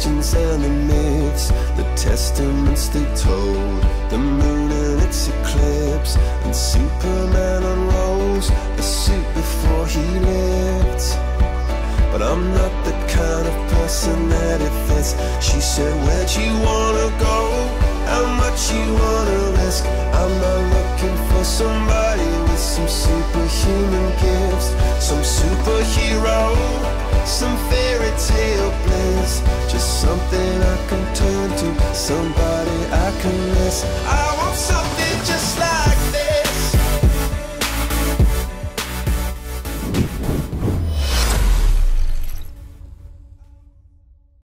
legends and the myths, the testaments they told, the moon and its eclipse, and Superman unrolls a suit before he lived. But I'm not the kind of person that it fits. She said, Where'd you wanna go? How much you wanna risk? I'm not looking for somebody with some superhuman gifts, some superhero, some fairy tale bliss. Just something I can turn to, somebody I can miss. I want something.